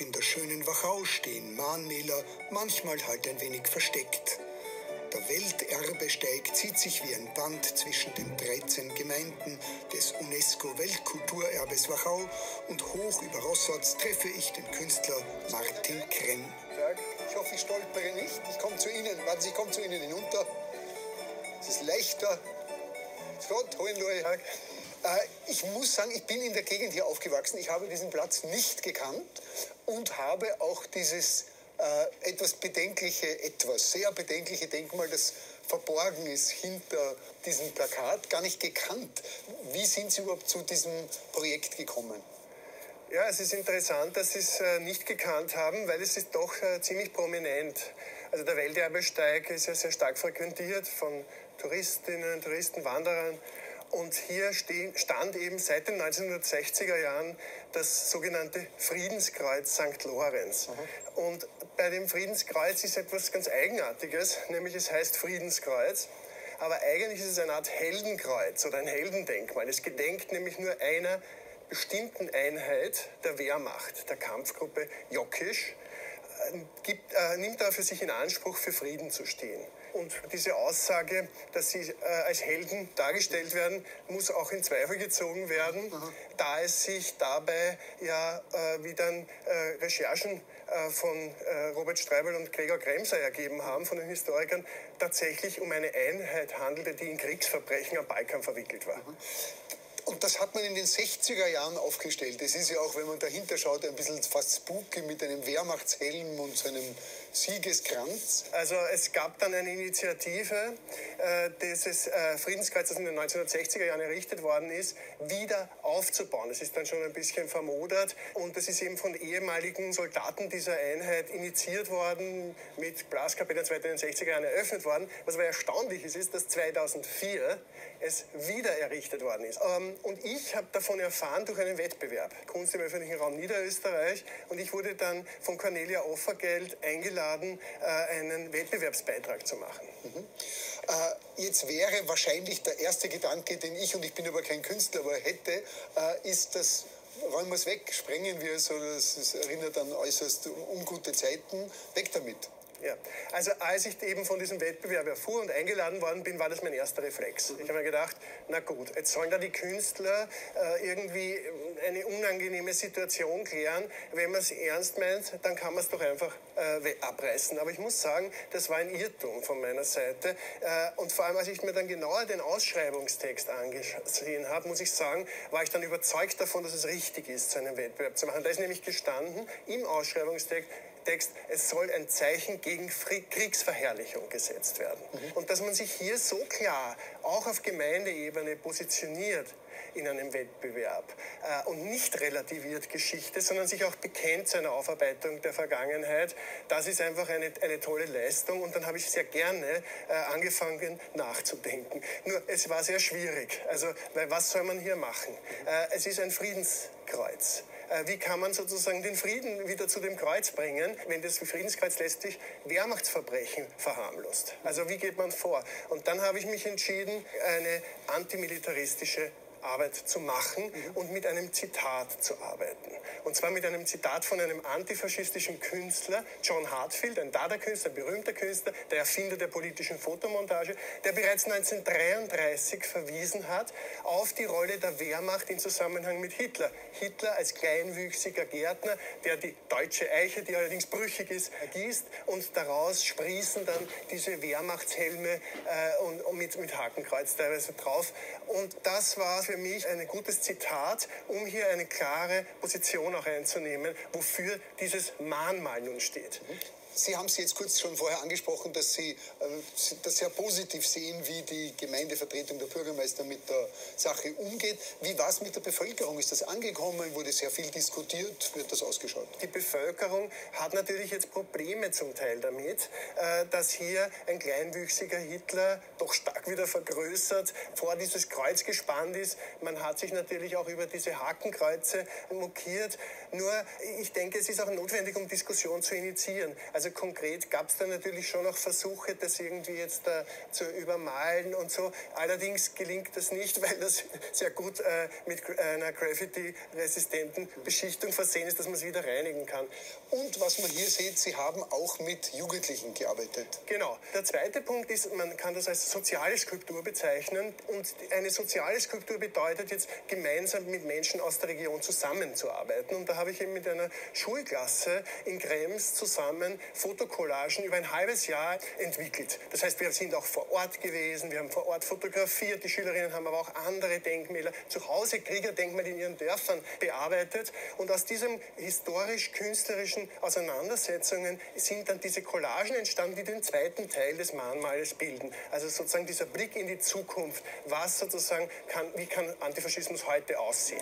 In der schönen Wachau stehen Mahnmäler, manchmal halt ein wenig versteckt. Der Welterbesteig zieht sich wie ein Band zwischen den 13 Gemeinden des UNESCO-Weltkulturerbes Wachau und hoch über Rossatz treffe ich den Künstler Martin Krenn. Ich hoffe, ich stolpere nicht. Ich komme zu Ihnen. Warten Sie, ich komme zu Ihnen hinunter. Es ist leichter. Gott, Hohenlohe. Äh, ich muss sagen, ich bin in der Gegend hier aufgewachsen. Ich habe diesen Platz nicht gekannt und habe auch dieses äh, etwas bedenkliche, etwas sehr bedenkliche Denkmal, das verborgen ist hinter diesem Plakat, gar nicht gekannt. Wie sind Sie überhaupt zu diesem Projekt gekommen? Ja, es ist interessant, dass Sie es äh, nicht gekannt haben, weil es ist doch äh, ziemlich prominent. Also der Welterbesteig ist ja sehr stark frequentiert von Touristinnen, Touristen, Wanderern. Und hier stand eben seit den 1960er Jahren das sogenannte Friedenskreuz St. Lorenz. Mhm. Und bei dem Friedenskreuz ist etwas ganz Eigenartiges, nämlich es heißt Friedenskreuz. Aber eigentlich ist es eine Art Heldenkreuz oder ein Heldendenkmal. Es gedenkt nämlich nur einer bestimmten Einheit der Wehrmacht, der Kampfgruppe Jockisch, gibt, äh, nimmt er für sich in Anspruch, für Frieden zu stehen. Und diese Aussage, dass sie äh, als Helden dargestellt werden, muss auch in Zweifel gezogen werden, mhm. da es sich dabei ja, äh, wie dann äh, Recherchen äh, von äh, Robert Streibel und Gregor Kremser ergeben haben, von den Historikern, tatsächlich um eine Einheit handelte, die in Kriegsverbrechen am Balkan verwickelt war. Mhm. Und das hat man in den 60er Jahren aufgestellt. Das ist ja auch, wenn man dahinter schaut, ein bisschen fast spooky mit einem Wehrmachtshelm und so einem Siegeskranz. Also es gab dann eine Initiative, äh, dieses äh, Friedenskreuz, das in den 1960er Jahren errichtet worden ist, wieder aufzubauen. Das ist dann schon ein bisschen vermodert und das ist eben von ehemaligen Soldaten dieser Einheit initiiert worden, mit Blaskapelle in den 60er Jahren eröffnet worden. Was aber erstaunlich ist, ist, dass 2004 es wieder errichtet worden ist. Ähm, und ich habe davon erfahren durch einen Wettbewerb, Kunst im öffentlichen Raum Niederösterreich. Und ich wurde dann von Cornelia Offergeld eingeladen, äh, einen Wettbewerbsbeitrag zu machen. Mhm. Äh, jetzt wäre wahrscheinlich der erste Gedanke, den ich, und ich bin aber kein Künstler, aber hätte, äh, ist das räumen wir es weg, sprengen wir es, das erinnert an äußerst ungute Zeiten, weg damit. Ja, also als ich eben von diesem Wettbewerb erfuhr und eingeladen worden bin, war das mein erster Reflex. Ich habe mir gedacht, na gut, jetzt sollen da die Künstler äh, irgendwie eine unangenehme Situation klären. Wenn man es ernst meint, dann kann man es doch einfach äh, abreißen. Aber ich muss sagen, das war ein Irrtum von meiner Seite. Äh, und vor allem, als ich mir dann genauer den Ausschreibungstext angesehen habe, muss ich sagen, war ich dann überzeugt davon, dass es richtig ist, so einen Wettbewerb zu machen. Da ist nämlich gestanden im Ausschreibungstext, Text, es soll ein Zeichen gegen Kriegsverherrlichung gesetzt werden. Mhm. Und dass man sich hier so klar auch auf Gemeindeebene positioniert, in einem Wettbewerb äh, und nicht relativiert Geschichte, sondern sich auch bekennt zu einer Aufarbeitung der Vergangenheit. Das ist einfach eine, eine tolle Leistung und dann habe ich sehr gerne äh, angefangen nachzudenken. Nur es war sehr schwierig. Also, weil was soll man hier machen? Äh, es ist ein Friedenskreuz. Äh, wie kann man sozusagen den Frieden wieder zu dem Kreuz bringen, wenn das Friedenskreuz letztlich Wehrmachtsverbrechen verharmlost? Also wie geht man vor? Und dann habe ich mich entschieden, eine antimilitaristische Arbeit zu machen mhm. und mit einem Zitat zu arbeiten. Und zwar mit einem Zitat von einem antifaschistischen Künstler, John Hartfield, ein Dada-Künstler, ein berühmter Künstler, der Erfinder der politischen Fotomontage, der bereits 1933 verwiesen hat auf die Rolle der Wehrmacht im Zusammenhang mit Hitler. Hitler als kleinwüchsiger Gärtner, der die deutsche Eiche, die allerdings brüchig ist, gießt und daraus sprießen dann diese Wehrmachtshelme äh, und, und mit, mit Hakenkreuz teilweise drauf. Und das war für mich ein gutes Zitat, um hier eine klare Position auch einzunehmen, wofür dieses Mahnmal nun steht. Sie haben es jetzt kurz schon vorher angesprochen, dass Sie äh, das sehr positiv sehen, wie die Gemeindevertretung der Bürgermeister mit der Sache umgeht. Wie war es mit der Bevölkerung? Ist das angekommen? Wurde sehr viel diskutiert? Wird das ausgeschaut? Die Bevölkerung hat natürlich jetzt Probleme zum Teil damit, äh, dass hier ein kleinwüchsiger Hitler doch stark wieder vergrößert vor dieses Kreuz gespannt ist. Man hat sich natürlich auch über diese Hakenkreuze mokiert. Nur ich denke, es ist auch notwendig, um Diskussion zu initiieren. Also konkret gab es da natürlich schon noch Versuche, das irgendwie jetzt äh, zu übermalen und so. Allerdings gelingt das nicht, weil das sehr gut äh, mit einer Graffiti-resistenten Beschichtung versehen ist, dass man es wieder reinigen kann. Und was man hier sieht, Sie haben auch mit Jugendlichen gearbeitet. Genau. Der zweite Punkt ist, man kann das als soziale Skulptur bezeichnen. Und eine soziale Skulptur bedeutet jetzt, gemeinsam mit Menschen aus der Region zusammenzuarbeiten. Und da habe ich eben mit einer Schulklasse in Krems zusammen Fotokollagen über ein halbes Jahr entwickelt. Das heißt, wir sind auch vor Ort gewesen, wir haben vor Ort fotografiert, die Schülerinnen haben aber auch andere Denkmäler, zu Hause Kriegerdenkmäler in ihren Dörfern bearbeitet. Und aus diesen historisch-künstlerischen Auseinandersetzungen sind dann diese Collagen entstanden, die den zweiten Teil des Mahnmales bilden. Also sozusagen dieser Blick in die Zukunft. Was sozusagen kann, wie kann Antifaschismus heute aussehen?